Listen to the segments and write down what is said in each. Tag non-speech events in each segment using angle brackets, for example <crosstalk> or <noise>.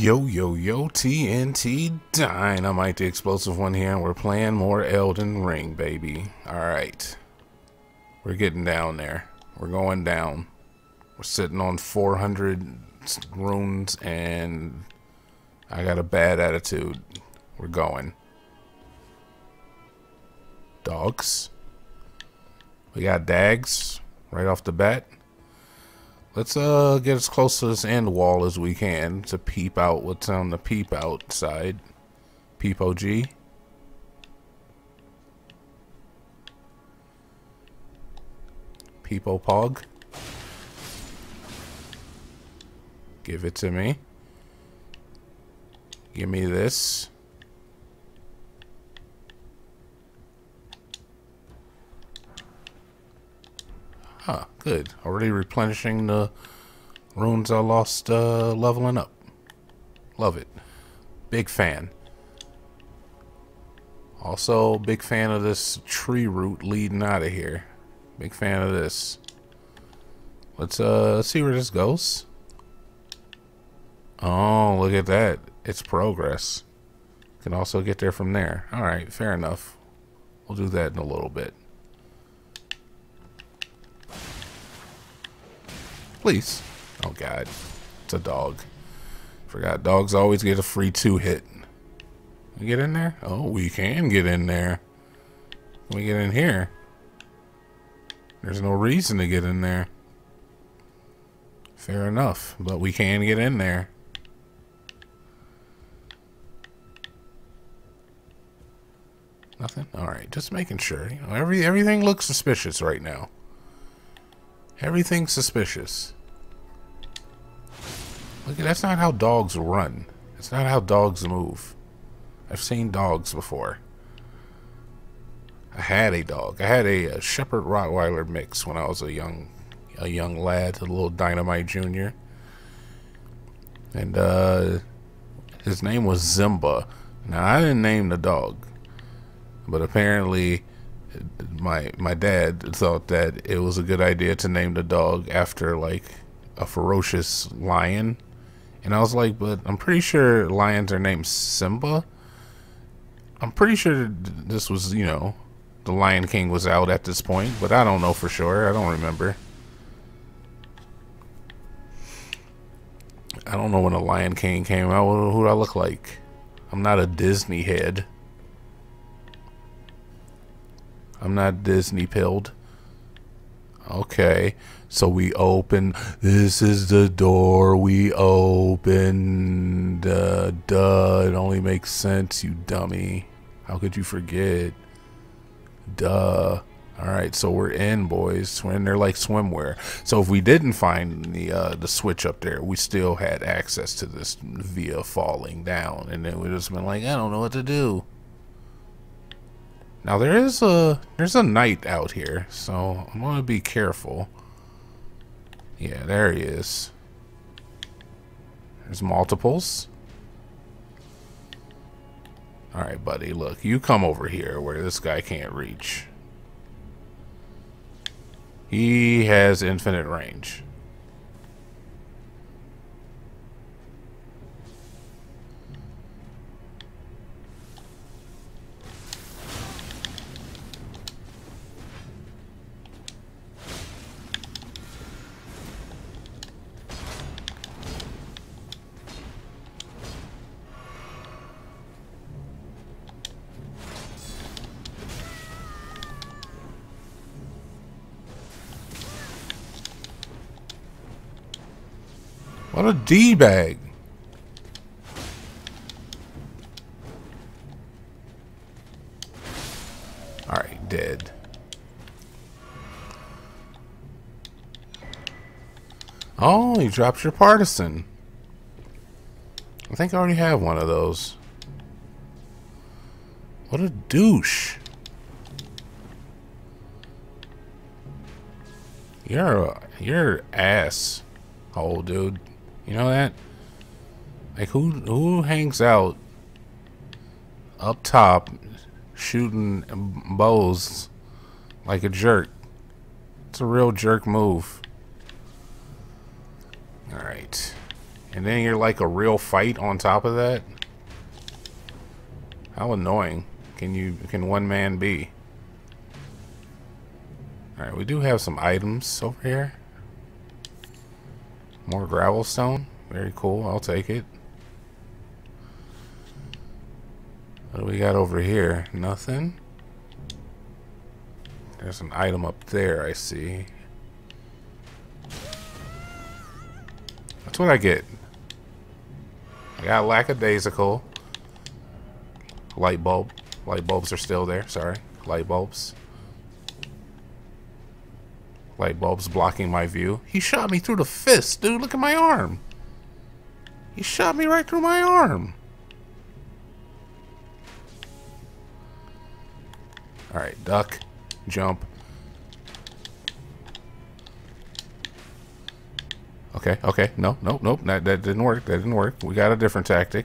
Yo, yo, yo, TNT Dinomight, the explosive one here, and we're playing more Elden Ring, baby. Alright. We're getting down there. We're going down. We're sitting on 400 runes, and I got a bad attitude. We're going. Dogs. We got dags right off the bat. Let's uh get as close to this end wall as we can to peep out what's on the peep out side. Peep OG. Peepo Pog. Give it to me. Give me this. Huh, good. Already replenishing the runes I lost uh, leveling up. Love it. Big fan. Also, big fan of this tree root leading out of here. Big fan of this. Let's uh see where this goes. Oh, look at that. It's progress. Can also get there from there. Alright, fair enough. We'll do that in a little bit. Please. Oh, God. It's a dog. Forgot dogs always get a free two hit. We get in there? Oh, we can get in there. We get in here? There's no reason to get in there. Fair enough. But we can get in there. Nothing? Alright, just making sure. You know, every everything looks suspicious right now. Everything's suspicious. Look, that's not how dogs run. It's not how dogs move. I've seen dogs before. I had a dog. I had a, a Shepherd Rottweiler mix when I was a young, a young lad, a little Dynamite Junior. And uh, his name was Zimba. Now I didn't name the dog, but apparently my my dad thought that it was a good idea to name the dog after like a ferocious lion. And I was like, but I'm pretty sure lions are named Simba. I'm pretty sure this was, you know, the Lion King was out at this point, but I don't know for sure. I don't remember. I don't know when the Lion King came out. Who do I look like? I'm not a Disney head. I'm not Disney pilled. Okay. So we open. This is the door we opened. Uh, duh. It only makes sense, you dummy. How could you forget? Duh. All right, so we're in, boys. We're in there like swimwear. So if we didn't find the uh, the switch up there, we still had access to this via falling down, and then we just been like, I don't know what to do. Now there is a there's a knight out here, so I'm gonna be careful. Yeah, there he is. There's multiples. Alright, buddy, look, you come over here where this guy can't reach. He has infinite range. What a D-bag. Alright, dead. Oh, you dropped your partisan. I think I already have one of those. What a douche. You're a, you're ass hole, dude. You know that? Like who who hangs out up top shooting bows like a jerk? It's a real jerk move. Alright. And then you're like a real fight on top of that? How annoying can you can one man be? Alright, we do have some items over here. More gravel stone. Very cool. I'll take it. What do we got over here? Nothing. There's an item up there, I see. That's what I get. I got lackadaisical. Light bulb. Light bulbs are still there. Sorry. Light bulbs. Light bulbs blocking my view. He shot me through the fist, dude. Look at my arm. He shot me right through my arm. Alright, duck. Jump. Okay, okay. No, no, nope. That, that didn't work. That didn't work. We got a different tactic.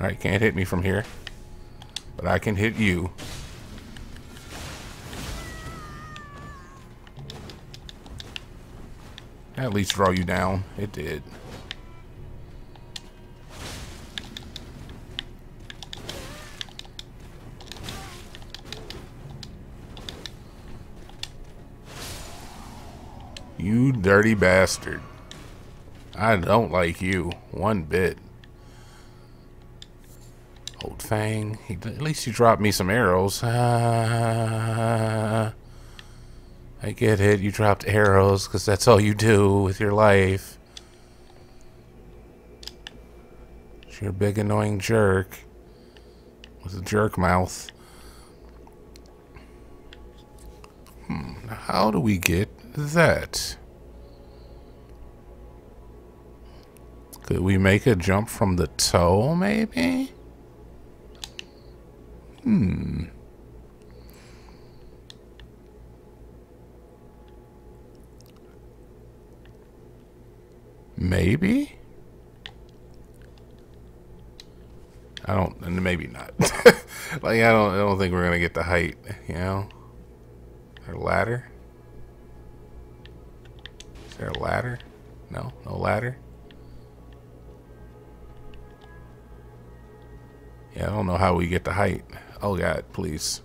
Alright, can't hit me from here. But I can hit you. At least draw you down. It did. You dirty bastard. I don't like you one bit. Old Fang. He, at least you dropped me some arrows. Uh, <laughs> I get it. You dropped arrows because that's all you do with your life. You're a big annoying jerk. With a jerk mouth. Hmm. How do we get that? Could we make a jump from the toe, maybe? Hmm. Maybe? I don't, and maybe not. <laughs> like, I don't, I don't think we're gonna get the height, you know? Or ladder? Is there a ladder? No, no ladder? Yeah, I don't know how we get the height. Oh God, please.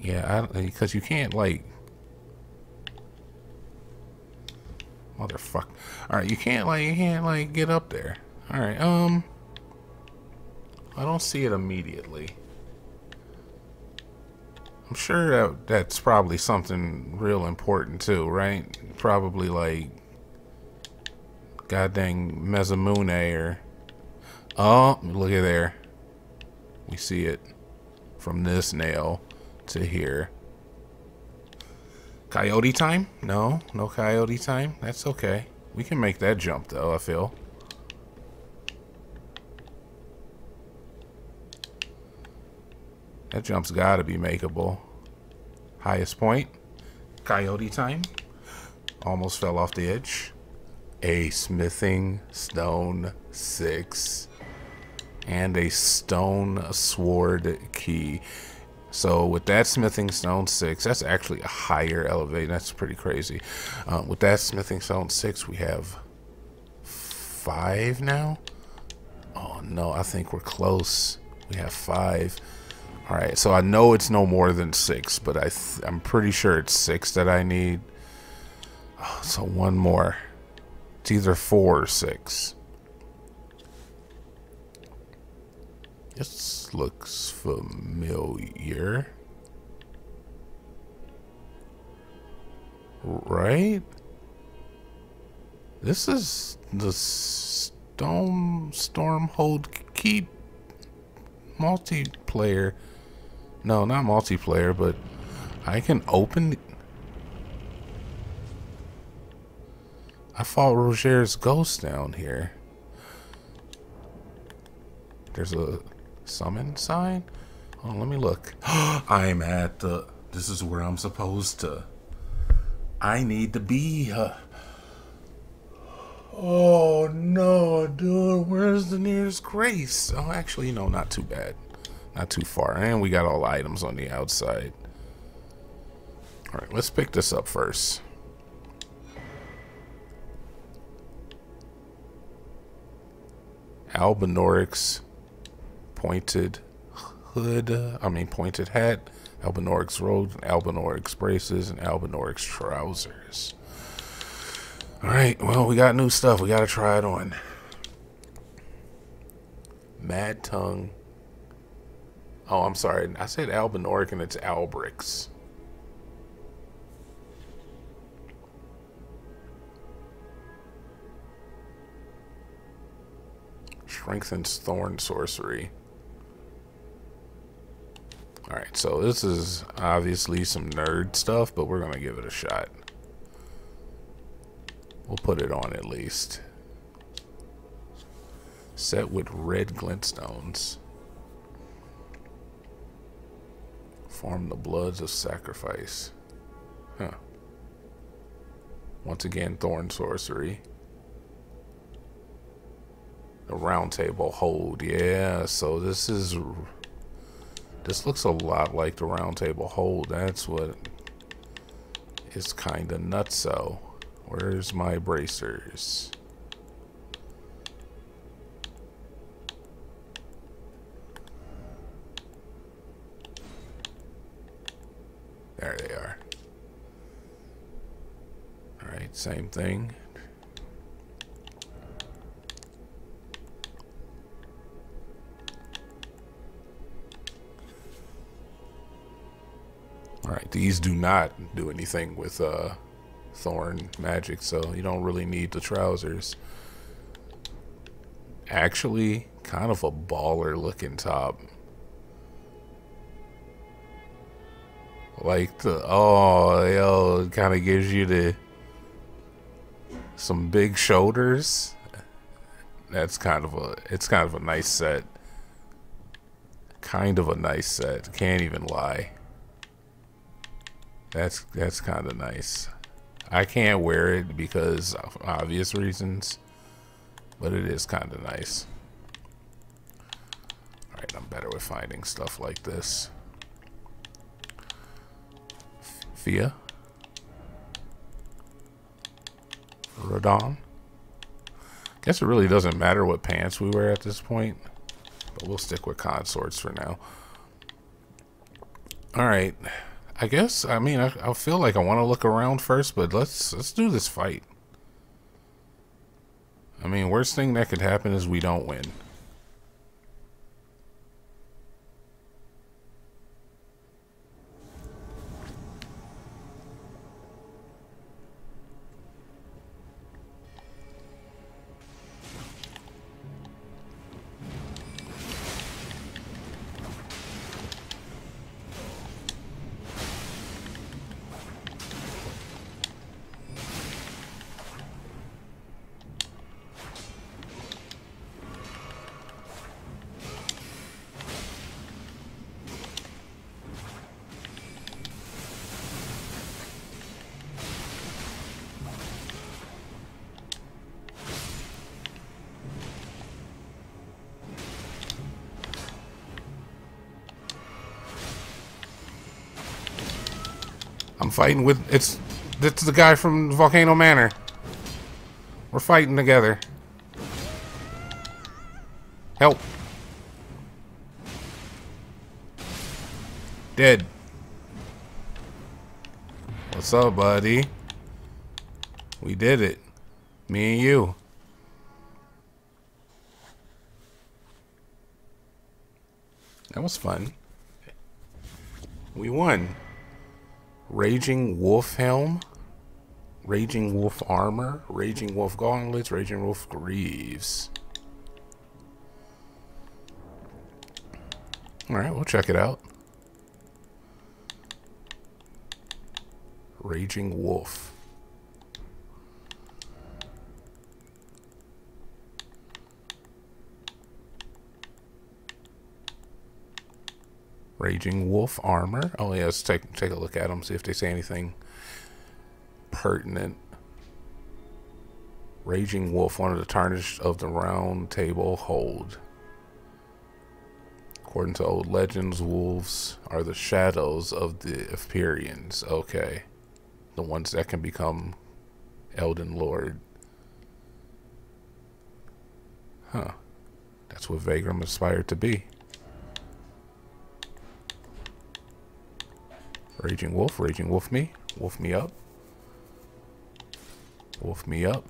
Yeah, I because you can't like motherfucker. All right, you can't like you can't like get up there. All right, um, I don't see it immediately. I'm sure that that's probably something real important too, right? Probably like God dang Mezamune or... Oh, look at there. We see it from this nail to here. Coyote time? No, no coyote time. That's okay. We can make that jump though, I feel. That jump's gotta be makeable. Highest point. Coyote time. Almost fell off the edge a smithing stone six and a stone sword key. So with that smithing stone six, that's actually a higher elevate. That's pretty crazy. Uh, with that smithing stone six, we have five now. Oh no, I think we're close. We have five. All right, so I know it's no more than six, but I I'm pretty sure it's six that I need. Oh, so one more. It's either four or six. This looks familiar. Right? This is the Stone Stormhold Keep multiplayer. No, not multiplayer, but I can open I fought Roger's ghost down here. There's a summon sign? Oh, let me look. <gasps> I'm at the... This is where I'm supposed to. I need to be. Uh, oh no, dude. Where's the nearest grace? Oh, actually, no, not too bad. Not too far. And we got all items on the outside. Alright, let's pick this up first. Albinaurics pointed hood, I mean pointed hat, Albinaurics robe, Albinaurics braces, and Albinaurics trousers. Alright, well, we got new stuff. We got to try it on. Mad Tongue. Oh, I'm sorry. I said Albinauric and it's Alberich's. Strengthens Thorn Sorcery. Alright, so this is obviously some nerd stuff, but we're going to give it a shot. We'll put it on at least. Set with red glintstones. Form the bloods of sacrifice. Huh. Once again, thorn sorcery. The round table hold. Yeah, so this is... This looks a lot like the round table hold. That's what is kind of nutso. Where's my bracers? There they are. Alright, same thing. Alright, these do not do anything with uh, thorn magic, so you don't really need the trousers. Actually, kind of a baller looking top. Like the, oh, yo, it kind of gives you the, some big shoulders. That's kind of a, it's kind of a nice set. Kind of a nice set, can't even lie. That's that's kind of nice. I can't wear it because of obvious reasons, but it is kind of nice. Alright, I'm better with finding stuff like this. Fia. Rodon. Guess it really doesn't matter what pants we wear at this point, but we'll stick with consorts for now. Alright. I guess, I mean, I, I feel like I want to look around first, but let's let's do this fight. I mean, worst thing that could happen is we don't win. I'm fighting with it's it's the guy from Volcano Manor. We're fighting together. Help. Dead. What's up, buddy? We did it. Me and you. That was fun. We won. Raging Wolf Helm, Raging Wolf Armor, Raging Wolf Gauntlets, Raging Wolf Greaves. Alright, we'll check it out. Raging Wolf. Raging Wolf armor. Oh yeah, let's take take a look at them, see if they say anything pertinent. Raging Wolf, one of the tarnished of the round table hold. According to old legends, wolves are the shadows of the Empyreans. Okay. The ones that can become Elden Lord. Huh. That's what Vargram aspired to be. Raging Wolf, Raging Wolf me. Wolf me up. Wolf me up.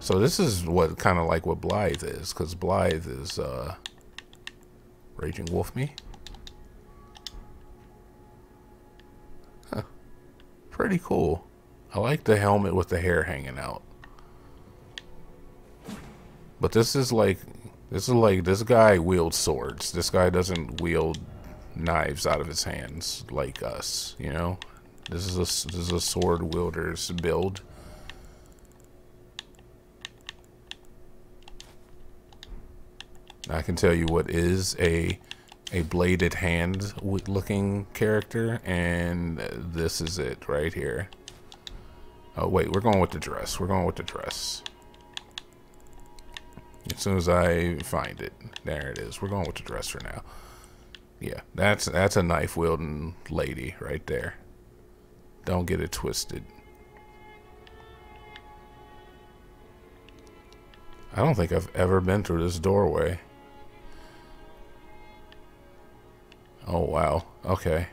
So this is what kind of like what Blaidd is, because Blaidd is uh, Raging Wolf me. Huh. Pretty cool. I like the helmet with the hair hanging out. But this is like, this is like, this guy wields swords. This guy doesn't wield knives out of his hands like us, you know? This is a, this is a sword wielder's build. I can tell you what is a a bladed hand looking character and this is it right here. Oh wait, we're going with the dress. We're going with the dress. As soon as I find it. There it is. We're going with the dress for now. Yeah, that's that's a knife wielding lady right there. Don't get it twisted. I don't think I've ever been through this doorway. Oh wow. Okay.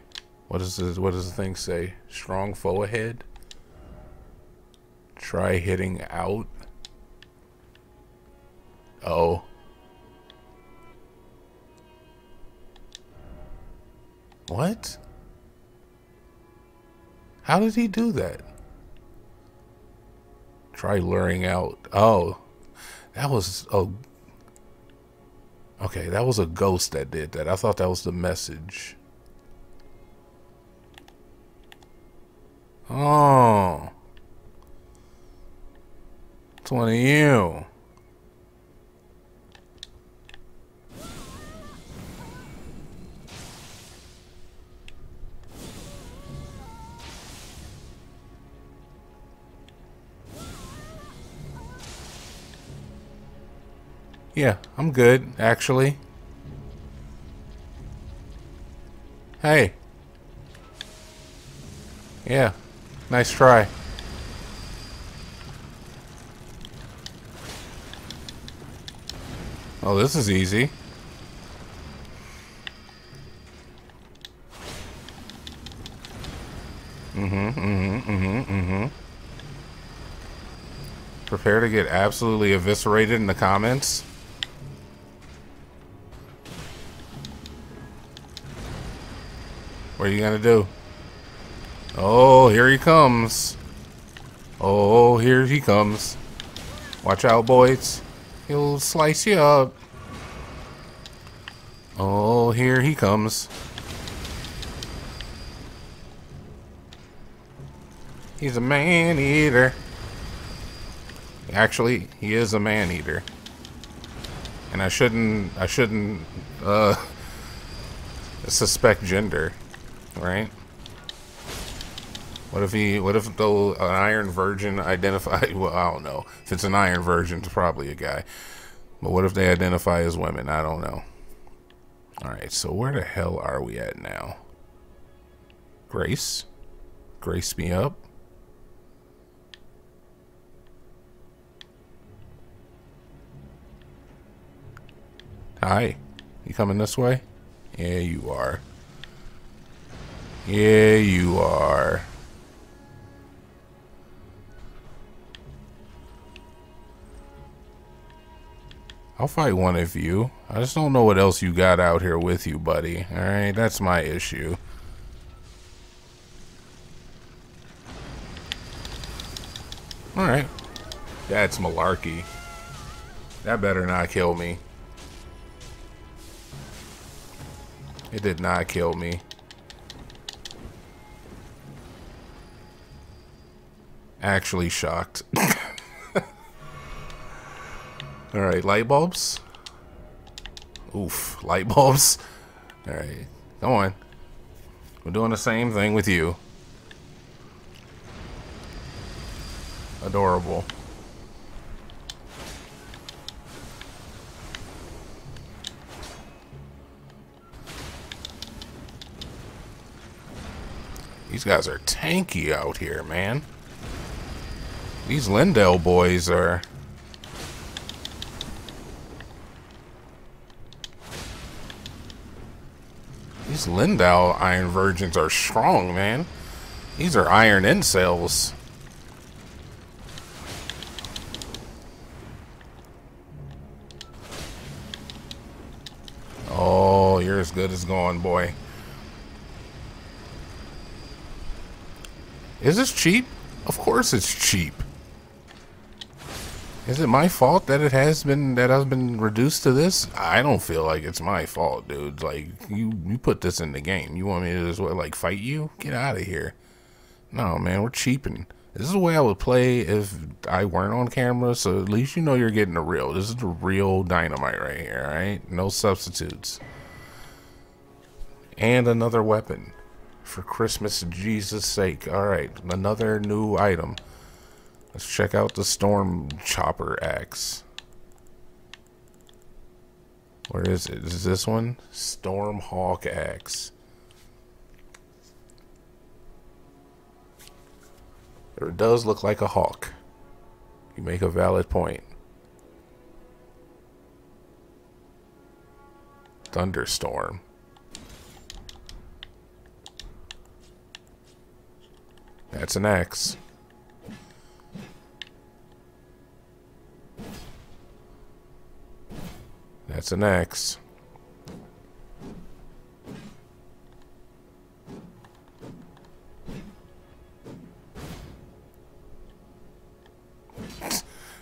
What does this what does the thing say? Strong foe ahead? Try hitting out. How did he do that? Try luring out. Oh. That was oh Okay, that was a ghost that did that. I thought that was the message. Oh. It's one of you. Yeah, I'm good, actually. Hey. Yeah, nice try. Oh, this is easy. Mm-hmm, mm-hmm, mm-hmm. Prepare to get absolutely eviscerated in the comments. Are you gonna do? Oh, here he comes. Oh, here he comes. Watch out, boys. He'll slice you up. Oh, here he comes. He's a man-eater. Actually, he is a man-eater. And I shouldn't, I shouldn't, uh, <laughs> suspect gender right? What if he? What if though an Iron Virgin identified? <laughs> Well, I don't know. If it's an Iron Virgin, it's probably a guy. But what if they identify as women? I don't know. All right. So where the hell are we at now? Grace, grace me up. Hi. You coming this way? Yeah, you are. Yeah, you are. I'll fight one of you. I just don't know what else you got out here with you, buddy. Alright, that's my issue. Alright. That's malarkey. That better not kill me. It did not kill me. Actually shocked. Alright, light bulbs. Oof, light bulbs. Alright, come on. We're doing the same thing with you. Adorable. These guys are tanky out here, man. These Leyndell boys are... These Leyndell Iron Virgins are strong, man. These are Iron Incels. Oh, you're as good as gone, boy. Is this cheap? Of course it's cheap. Is it my fault that it has been that I've been reduced to this? I don't feel like it's my fault, dude. Like you, you put this in the game. You want me to just what, like fight you? Get out of here. No, man, we're cheaping. This is the way I would play if I weren't on camera. So at least you know you're getting the real. This is the real dynamite right here. All right, no substitutes. And another weapon for Christmas Jesus' sake. Alright, another new item. Let's check out the Storm Chopper axe. Where is it? Is this one? Storm Hawk axe. It does look like a hawk. You make a valid point. Thunderstorm. That's an X. That's an X.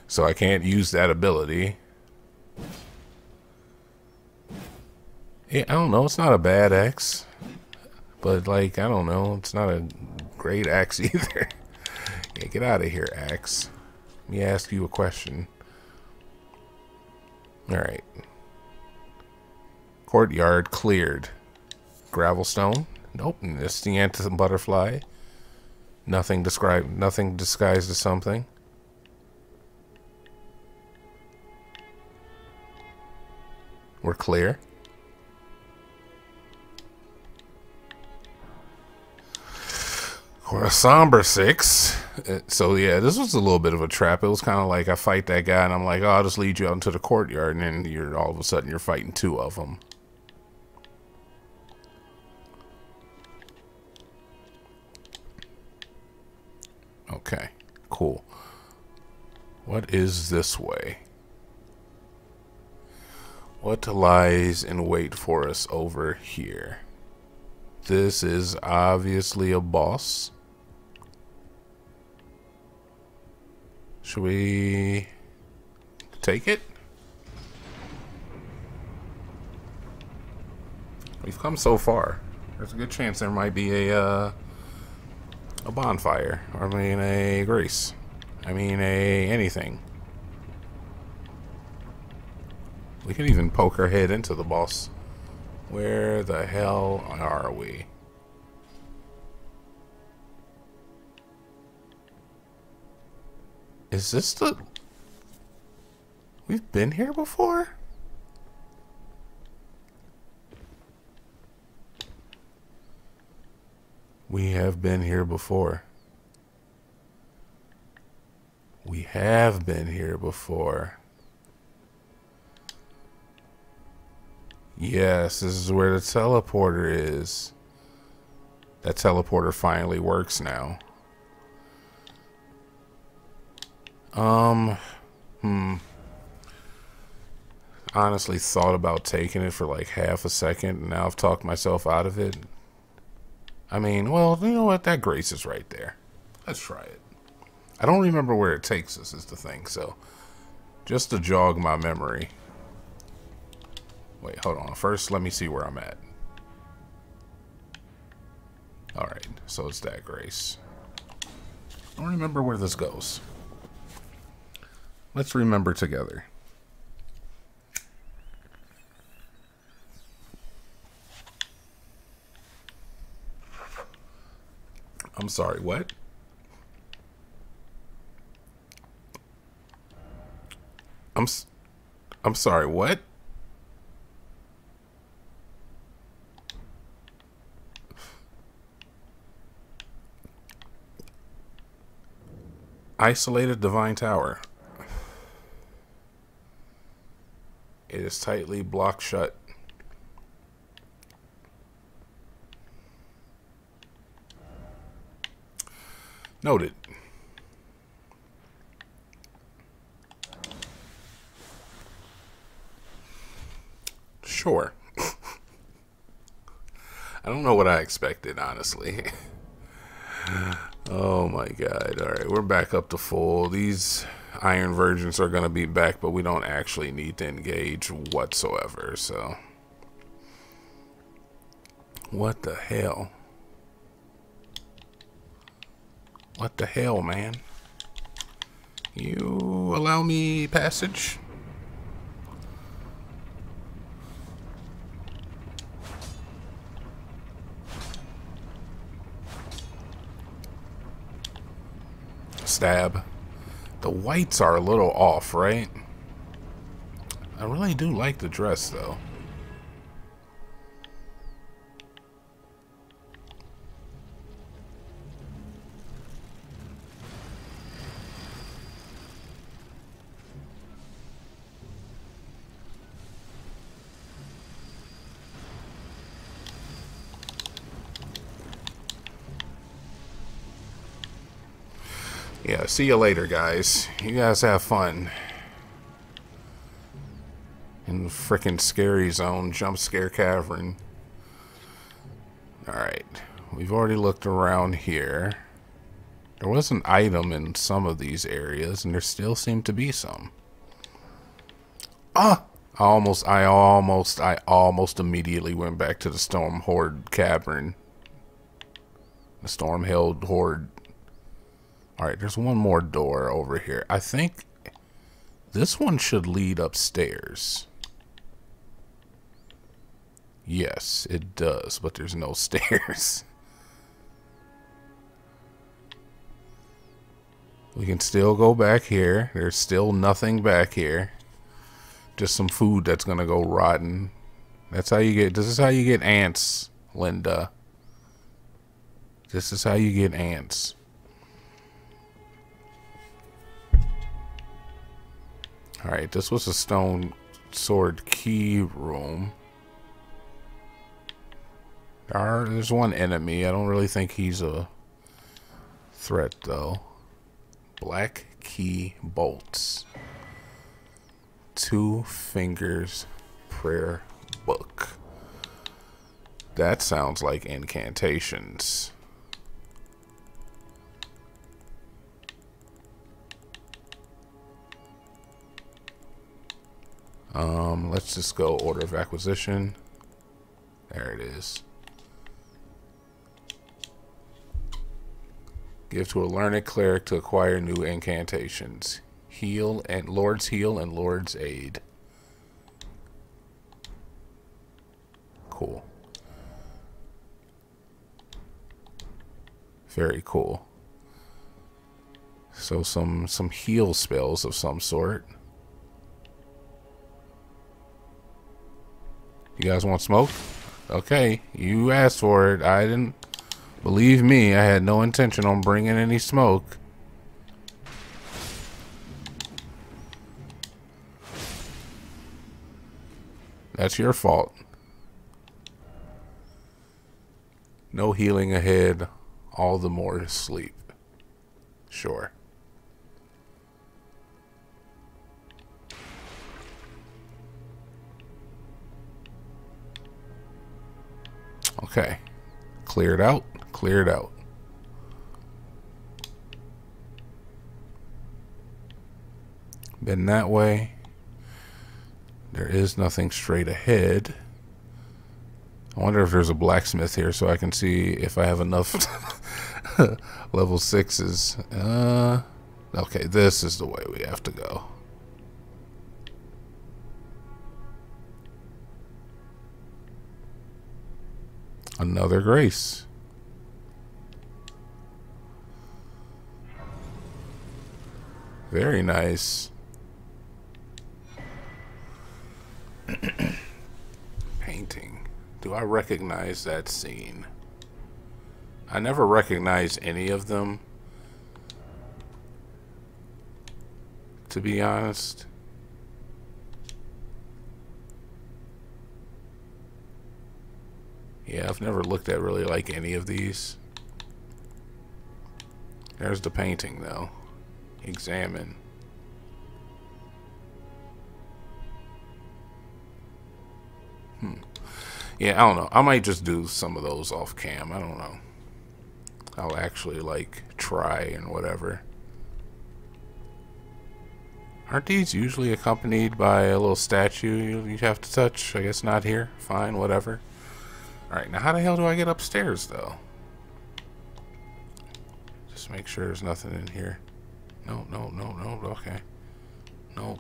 So I can't use that ability. Yeah, I don't know. It's not a bad X. But, like, I don't know. It's not a great axe <laughs> either. yeah, get out of here, axe. Let me ask you a question. Alright. Courtyard cleared. Gravelstone? Nope. Nesting anthem butterfly. Nothing described nothing disguised as something. We're clear. Or a somber six. Uh, so yeah, this was a little bit of a trap. It was kind of like I fight that guy, and I'm like, oh, I'll just lead you out into the courtyard, and then you're all of a sudden you're fighting two of them. Cool. What is this way? What lies in wait for us over here? This is obviously a boss. Should we take it? We've come so far. There's a good chance there might be a uh, bonfire. I mean a grace. I mean a anything. We can even poke our head into the boss. Where the hell are we? Is this the... We've been here before? We have been here before. We have been here before. Yes, this is where the teleporter is. That teleporter finally works now. Um, hmm. Honestly, thought about taking it for like half a second, and now I've talked myself out of it. I mean, well, you know what? That grace is right there. Let's try it. I don't remember where it takes us, is the thing, so just to jog my memory. Wait, hold on. First, let me see where I'm at. Alright, so it's that grace. I don't remember where this goes. Let's remember together. I'm sorry, what? I'm I'm sorry, what? Isolated Divine Tower. It is tightly blocked shut. Noted. Sure. <laughs> I don't know what I expected, honestly. <laughs> oh my god. Alright, we're back up to full. These Iron Virgins are going to be back, but we don't actually need to engage whatsoever, so. What the hell? What the hell, man? You allow me passage? Stab. The whites are a little off, right? I really do like the dress, though. Yeah, see you later, guys. You guys have fun. In the frickin' scary zone, jump scare cavern. Alright, we've already looked around here. There was an item in some of these areas, and there still seem to be some. Ah! I almost, I almost, I almost immediately went back to the Storm Horde Cavern. The Storm Held Horde Alright, there's one more door over here. I think this one should lead upstairs. Yes, it does, but there's no <laughs> stairs. We can still go back here. There's still nothing back here. Just some food that's gonna go rotten. That's how you get, this is how you get ants, Linda. This is how you get ants. Alright, this was a stone sword key room. There are, there's one enemy. I don't really think he's a threat, though. Black key bolts. Two fingers prayer book. That sounds like incantations. Um, let's just go order of acquisition. There it is. Give to a learned cleric to acquire new incantations. Heal and Lord's Heal and Lord's Aid. Cool. Very cool. So some some heal spells of some sort. You guys want smoke? Okay, you asked for it. I didn't. Believe me, I had no intention on bringing any smoke. That's your fault. No healing ahead, all the more sleep. Sure. Okay. Clear it out. Clear it out. Been that way. There is nothing straight ahead. I wonder if there's a blacksmith here so I can see if I have enough <laughs> level sixes. Uh, okay, this is the way we have to go. Another grace. Very nice. <clears throat> Painting. Do I recognize that scene? I never recognize any of them. To be honest. Yeah, I've never looked at really like any of these. There's the painting though. Examine. Hmm. Yeah, I don't know. I might just do some of those off cam. I don't know. I'll actually like try and whatever. Aren't these usually accompanied by a little statue you have to touch? I guess not here. Fine, whatever. Alright, now how the hell do I get upstairs, though? Just make sure there's nothing in here. No, no, no, no, okay. Nope.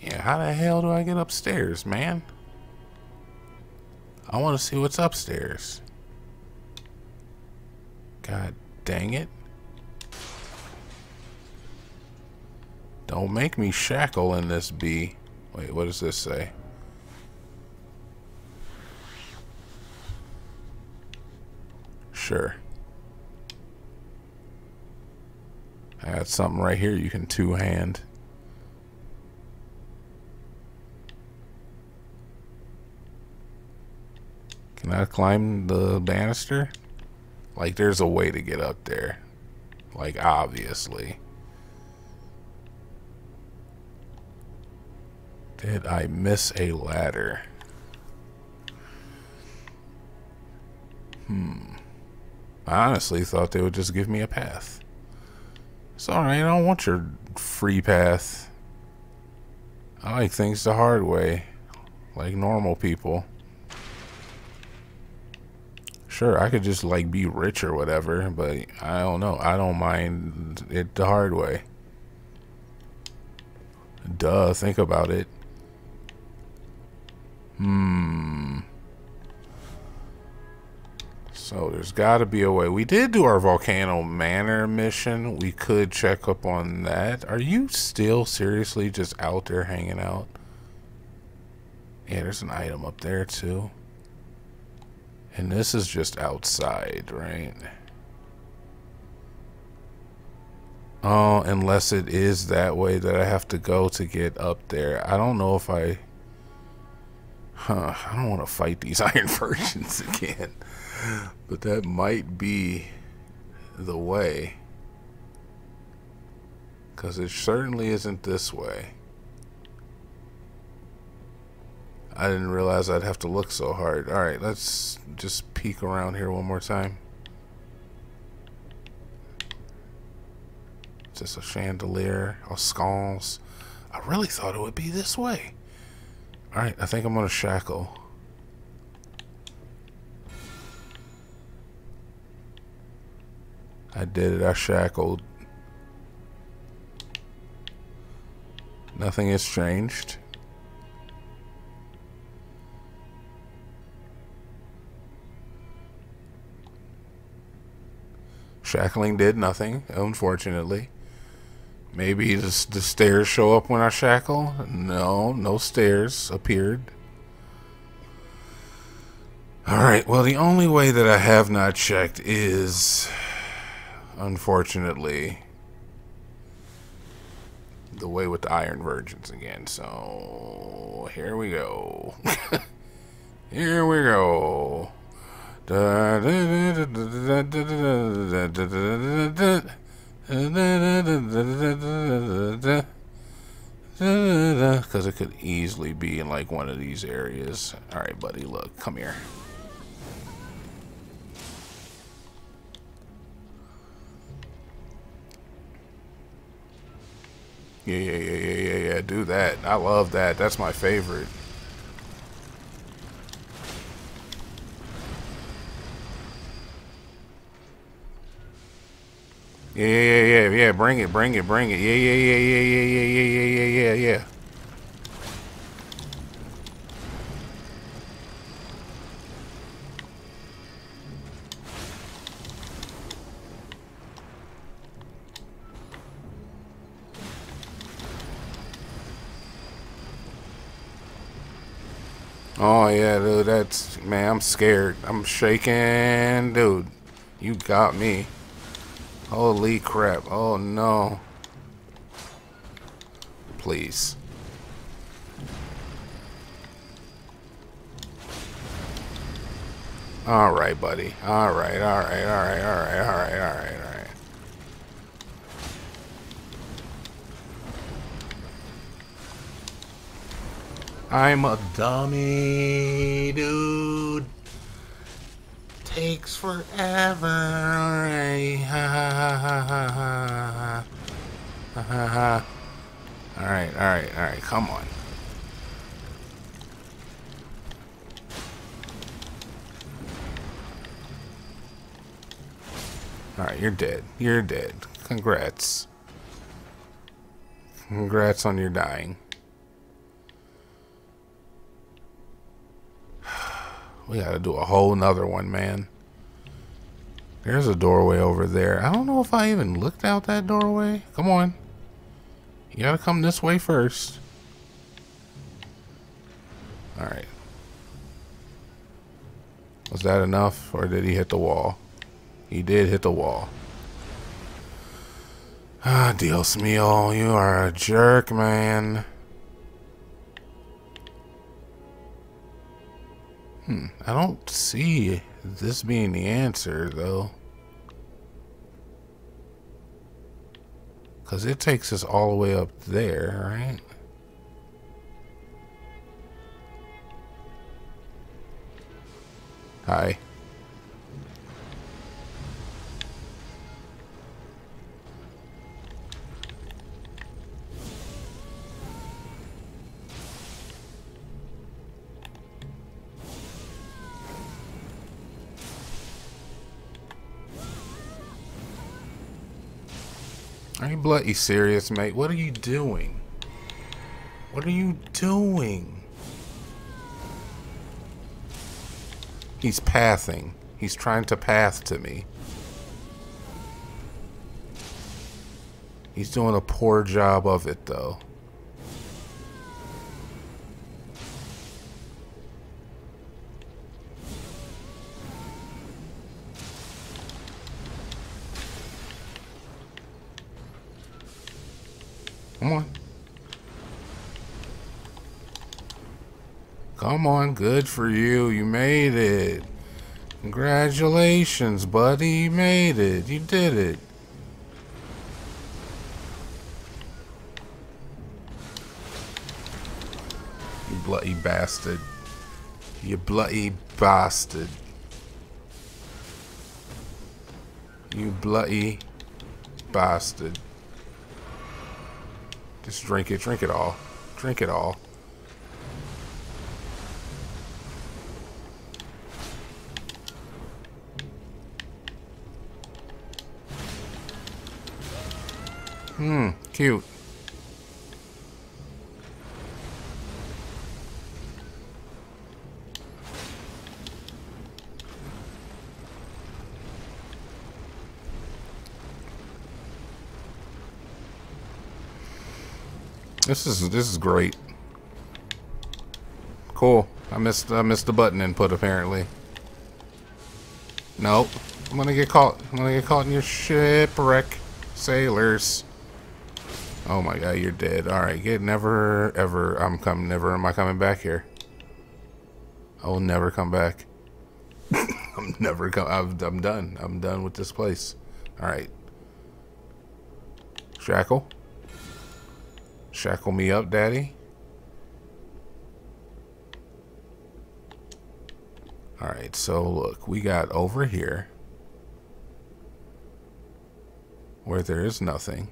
Yeah, how the hell do I get upstairs, man? I want to see what's upstairs. God dang it. Don't make me shackle in this bee. Wait, what does this say? Sure. I got something right here you can two-hand. Can I climb the banister? Like, there's a way to get up there. Like, obviously. Did I miss a ladder? I honestly thought they would just give me a path. Sorry, I don't want your free path. I like things the hard way, like normal people. Sure, I could just like be rich or whatever, but I don't know. I don't mind it the hard way. Duh, think about it. Hmm. So there's got to be a way. We did do our Volcano Manor mission. We could check up on that. Are you still seriously just out there hanging out? Yeah, there's an item up there too. And this is just outside, right? Oh, unless it is that way that I have to go to get up there. I don't know if I... Huh, I don't want to fight these <laughs> Iron Virgins again. But that might be the way. Because it certainly isn't this way. I didn't realize I'd have to look so hard. Alright, let's just peek around here one more time. Just a chandelier, a sconce. I really thought it would be this way. Alright, I think I'm going to shackle. I did it. I shackled. Nothing has changed. Shackling did nothing, unfortunately. Maybe the, the stairs show up when I shackle? No, no stairs appeared. Alright, well, the only way that I have not checked is unfortunately, the way with the Iron Virgins again. So here we go. here we go. Because it could easily be in like one of these areas. Alright, buddy, look, come here. Yeah, yeah, yeah, yeah, yeah, yeah. Do that. I love that. That's my favorite. Yeah, yeah, yeah, yeah, yeah. Bring it, bring it, bring it. Yeah, yeah, yeah, yeah, yeah, yeah, yeah, yeah, yeah, yeah, Oh yeah, dude, that's man, I'm scared. I'm shaking, dude. You got me. Holy crap. Oh no. Please. Alright, buddy. Alright, alright, alright, alright, alright, alright, I'm a dummy, dude. Takes forever. <laughs> Alright, alright, alright, come on. Alright, you're dead. You're dead. Congrats. Congrats on your dying. We gotta do a whole nother one, man. There's a doorway over there. I don't know if I even looked out that doorway. Come on. You gotta come this way first. Alright. Was that enough, or did he hit the wall? He did hit the wall. Ah, Dios mío, you are a jerk, man. Hmm, I don't see this being the answer, though. Because it takes us all the way up there, right? Hi. Bloody serious, mate? What are you doing? What are you doing? He's pathing. He's trying to path to me. He's doing a poor job of it, though. Good for you. You made it. Congratulations, buddy. You made it. You did it. You bloody bastard. You bloody bastard. You bloody bastard. Just drink it. Drink it all. Drink it all. Hmm, cute. This is this is great. Cool. I missed I missed the button input apparently. Nope. I'm gonna get caught. I'm gonna get caught in your shipwreck, sailors. Oh my god, you're dead. All right, get never ever. I'm coming. Never am I coming back here. I will never come back. <laughs> I'm never come. I'm, I'm done. I'm done with this place. All right. Shackle. Shackle me up, daddy. Alright, so look, we got over here where there is nothing.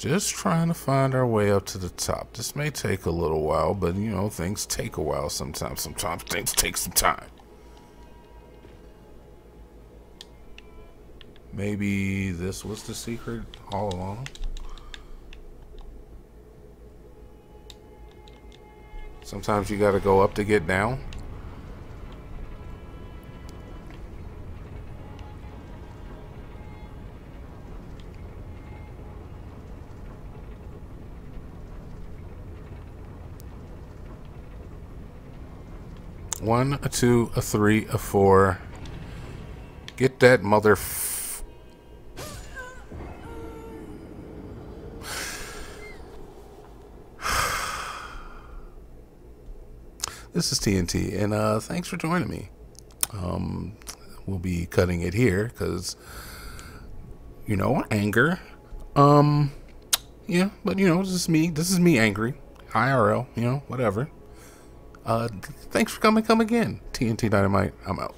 Just trying to find our way up to the top. This may take a little while, but you know, things take a while sometimes. Sometimes things take some time. Maybe this was the secret all along? Sometimes you gotta go up to get down. One, a two, a three, a four. Get that mother. <sighs> this is TNT, and uh, thanks for joining me. Um, we'll be cutting it here because, you know, anger. Um, yeah, but you know, this is me. This is me angry. IRL, you know, whatever. Uh, thanks for coming. Come again. TNT Dinomight. I'm out.